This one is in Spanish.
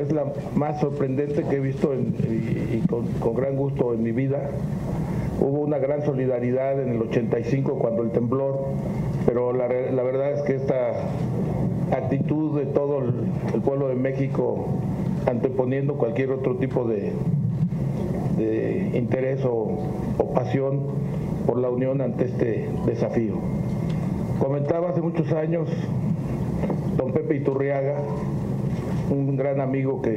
es la más sorprendente que he visto y, con, gran gusto en mi vida. Hubo una gran solidaridad en el 85 cuando el temblor, pero la verdad es que esta actitud de todo el, el pueblo de México anteponiendo cualquier otro tipo de, de interés o, o pasión por la unión ante este desafío. Comentaba hace muchos años don Pepe Iturriaga, un gran amigo que